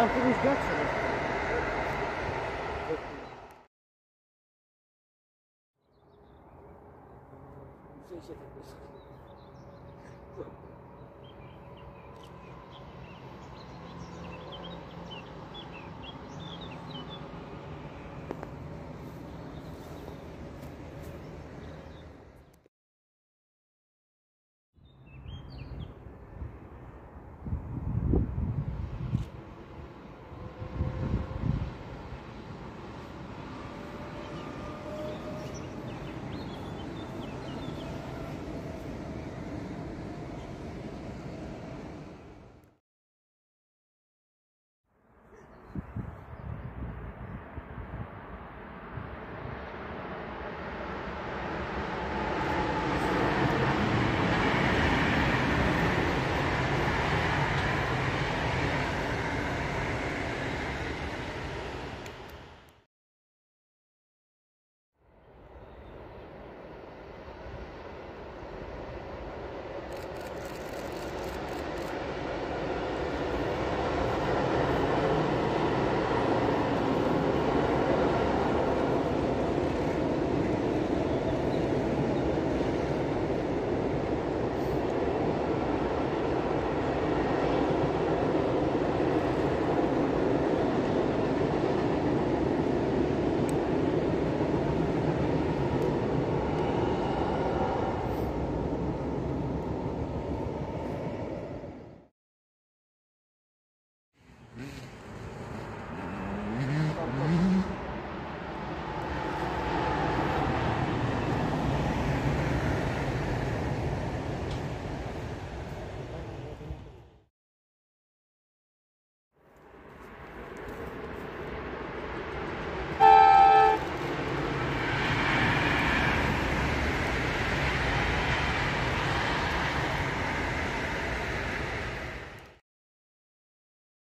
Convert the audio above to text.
Tam kiedyś gacie.